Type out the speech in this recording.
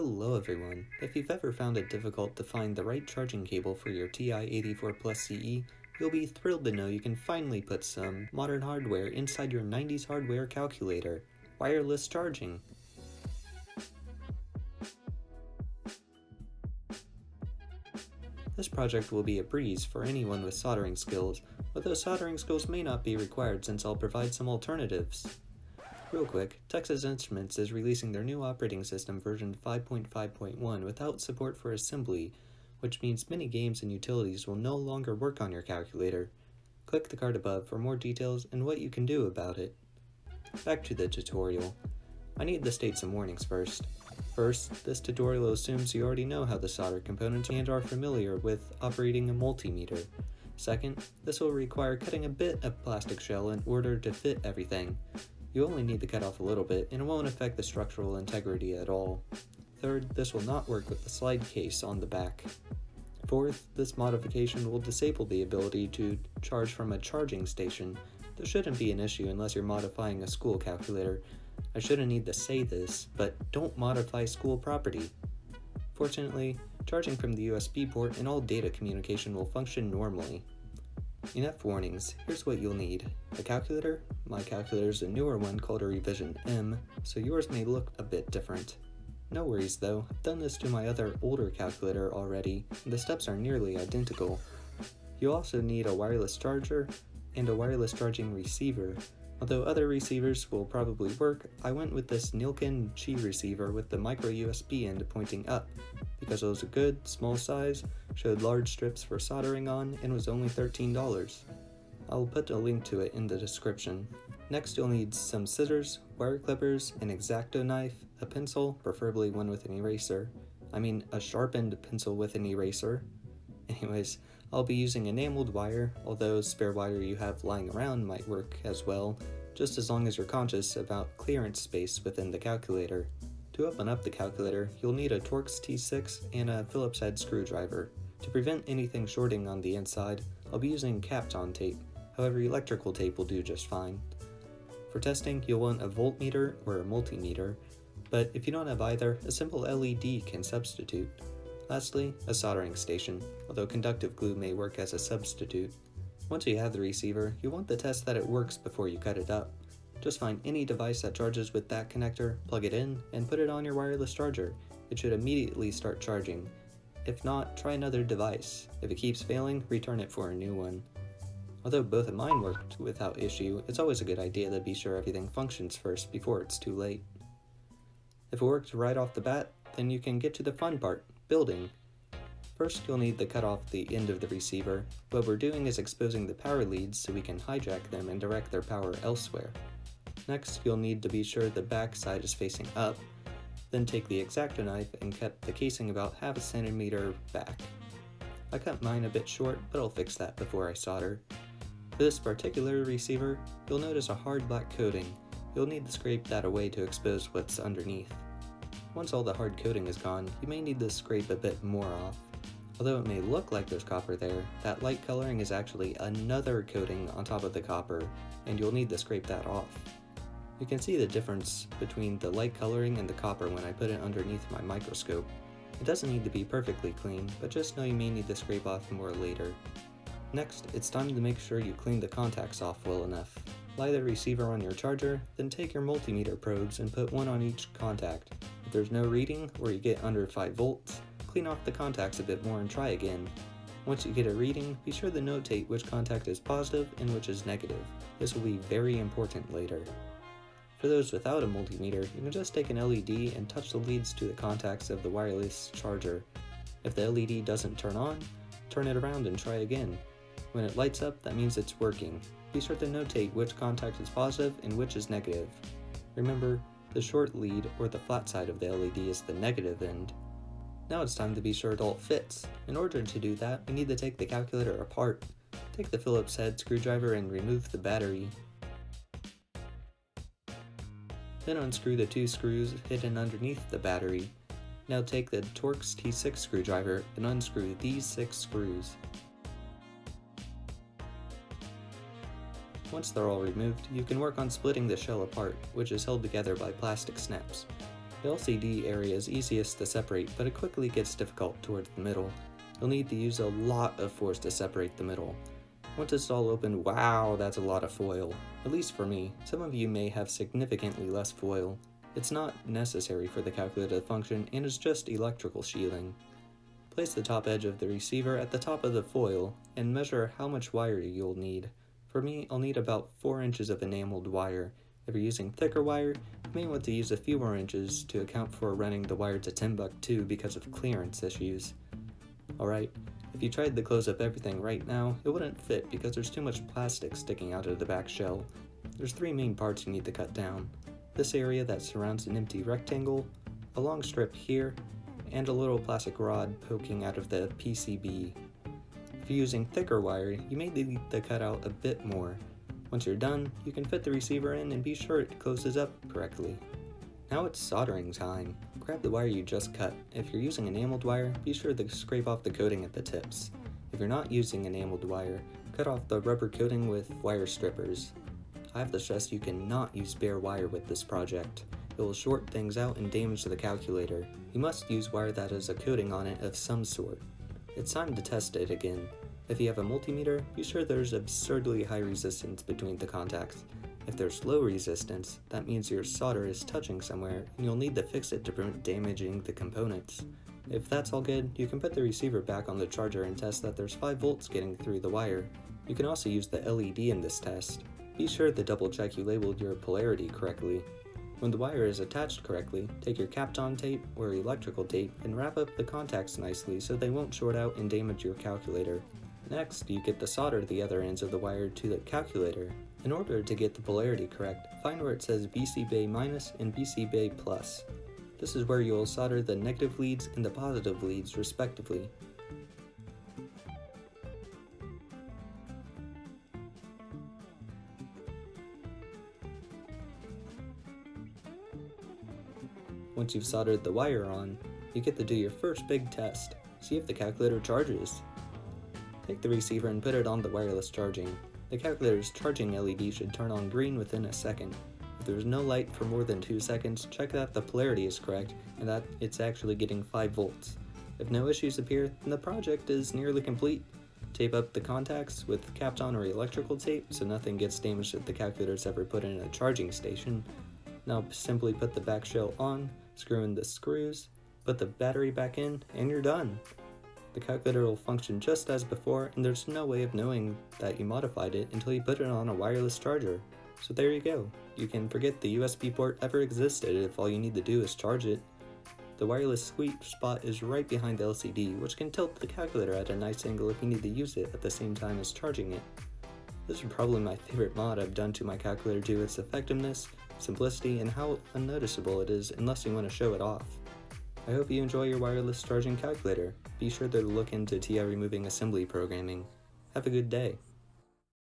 Hello everyone. If you've ever found it difficult to find the right charging cable for your TI-84 Plus CE, you'll be thrilled to know you can finally put some modern hardware inside your 90s hardware calculator. Wireless charging. This project will be a breeze for anyone with soldering skills, although soldering skills may not be required since I'll provide some alternatives. Real quick, Texas Instruments is releasing their new operating system version 5.5.1 without support for assembly, which means many games and utilities will no longer work on your calculator. Click the card above for more details and what you can do about it. Back to the tutorial. I need to state some warnings first. First, this tutorial assumes you already know how to solder components and are familiar with operating a multimeter. Second, this will require cutting a bit of plastic shell in order to fit everything. You only need to cut off a little bit and it won't affect the structural integrity at all. Third, this will not work with the slide case on the back. Fourth, this modification will disable the ability to charge from a charging station. This shouldn't be an issue unless you're modifying a school calculator. I shouldn't need to say this, but don't modify school property. Fortunately, charging from the USB port and all data communication will function normally. Enough warnings, here's what you'll need. A calculator, my calculator is a newer one called a Revision M, so yours may look a bit different. No worries though, I've done this to my other older calculator already, the steps are nearly identical. You'll also need a wireless charger and a wireless charging receiver. Although other receivers will probably work, I went with this Nillkin Qi receiver with the micro USB end pointing up, because it was a good, small size, showed large strips for soldering on, and was only $13. I will put a link to it in the description. Next you'll need some scissors, wire clippers, an X-Acto knife, a pencil, preferably one with an eraser. I mean a sharpened pencil with an eraser. Anyways, I'll be using enameled wire, although spare wire you have lying around might work as well, just as long as you're conscious about clearance space within the calculator. To open up the calculator, you'll need a Torx T6 and a Phillips head screwdriver. To prevent anything shorting on the inside, I'll be using Kapton tape, however electrical tape will do just fine. For testing, you'll want a voltmeter or a multimeter, but if you don't have either, a simple LED can substitute. Lastly, a soldering station, although conductive glue may work as a substitute. Once you have the receiver, you want to test that it works before you cut it up. Just find any device that charges with that connector, plug it in, and put it on your wireless charger. It should immediately start charging. If not, try another device. If it keeps failing, return it for a new one. Although both of mine worked without issue, it's always a good idea to be sure everything functions first before it's too late. If it worked right off the bat, then you can get to the fun part, building. First, you'll need to cut off the end of the receiver. What we're doing is exposing the power leads so we can hijack them and direct their power elsewhere. Next, you'll need to be sure the back side is facing up. Then take the X-Acto knife and cut the casing about half a centimeter back. I cut mine a bit short, but I'll fix that before I solder. For this particular receiver, you'll notice a hard black coating. You'll need to scrape that away to expose what's underneath. Once all the hard coating is gone, you may need to scrape a bit more off. Although it may look like there's copper there, that light coloring is actually another coating on top of the copper, and you'll need to scrape that off. You can see the difference between the light coloring and the copper when I put it underneath my microscope. It doesn't need to be perfectly clean, but just know you may need to scrape off more later. Next, it's time to make sure you clean the contacts off well enough. Lie the receiver on your charger, then take your multimeter probes and put one on each contact. If there's no reading, or you get under 5 volts, clean off the contacts a bit more and try again. Once you get a reading, be sure to notate which contact is positive and which is negative. This will be very important later. For those without a multimeter, you can just take an LED and touch the leads to the contacts of the wireless charger. If the LED doesn't turn on, turn it around and try again. When it lights up, that means it's working. Be sure to notate which contact is positive and which is negative. Remember, the short lead or the flat side of the LED is the negative end. Now it's time to be sure it all fits. In order to do that, we need to take the calculator apart. Take the Phillips head screwdriver and remove the battery. Then unscrew the two screws hidden underneath the battery. Now take the Torx T6 screwdriver and unscrew these six screws. Once they're all removed, you can work on splitting the shell apart, which is held together by plastic snaps. The LCD area is easiest to separate, but it quickly gets difficult towards the middle. You'll need to use a lot of force to separate the middle. Once it's all open, wow, that's a lot of foil. At least for me, some of you may have significantly less foil. It's not necessary for the calculator to function and is just electrical shielding. Place the top edge of the receiver at the top of the foil and measure how much wire you'll need. For me, I'll need about 4 inches of enameled wire. If you're using thicker wire, you may want to use a few more inches to account for running the wire to Timbuktu because of clearance issues. Alright, if you tried to close up everything right now, it wouldn't fit because there's too much plastic sticking out of the back shell. There's three main parts you need to cut down. This area that surrounds an empty rectangle, a long strip here, and a little plastic rod poking out of the PCB. If you're using thicker wire, you may need to cut out a bit more. Once you're done, you can fit the receiver in and be sure it closes up correctly. Now it's soldering time. Grab the wire you just cut. If you're using enameled wire, be sure to scrape off the coating at the tips. If you're not using enameled wire, cut off the rubber coating with wire strippers. I have to stress you cannot use bare wire with this project. It will short things out and damage the calculator. You must use wire that has a coating on it of some sort. It's time to test it again. If you have a multimeter, be sure there's absurdly high resistance between the contacts. If there's low resistance, that means your solder is touching somewhere and you'll need to fix it to prevent damaging the components. If that's all good, you can put the receiver back on the charger and test that there's 5 volts getting through the wire. You can also use the LED in this test. Be sure to double check you labeled your polarity correctly. When the wire is attached correctly, take your Kapton tape or electrical tape and wrap up the contacts nicely so they won't short out and damage your calculator. Next, you get the solder the other ends of the wire to the calculator. In order to get the polarity correct, find where it says BC Bay minus and BC Bay plus. This is where you will solder the negative leads and the positive leads respectively. Once you've soldered the wire on, you get to do your first big test. See if the calculator charges. Take the receiver and put it on the wireless charging. The calculator's charging LED should turn on green within a second. If there's no light for more than 2 seconds, check that the polarity is correct and that it's actually getting 5 volts. If no issues appear, then the project is nearly complete. Tape up the contacts with Kapton or electrical tape so nothing gets damaged if the calculator is ever put in a charging station. Now simply put the back shell on, screw in the screws, put the battery back in, and you're done. The calculator will function just as before, and there's no way of knowing that you modified it until you put it on a wireless charger. So there you go. You can forget the USB port ever existed if all you need to do is charge it. The wireless sweep spot is right behind the LCD, which can tilt the calculator at a nice angle if you need to use it at the same time as charging it. This is probably my favorite mod I've done to my calculator due to its effectiveness, simplicity, and how unnoticeable it is unless you want to show it off. I hope you enjoy your wireless charging calculator. Be sure to look into TI removing assembly programming. Have a good day.